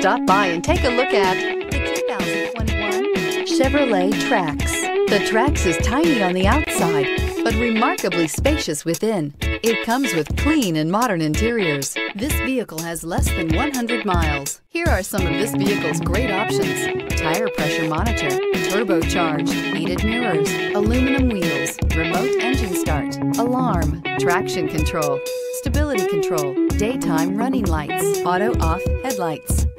Stop by and take a look at the 2021 Chevrolet Trax. The Trax is tiny on the outside, but remarkably spacious within. It comes with clean and modern interiors. This vehicle has less than 100 miles. Here are some of this vehicle's great options. Tire pressure monitor, turbocharged, heated mirrors, aluminum wheels, remote engine start, alarm, traction control, stability control, daytime running lights, auto off headlights.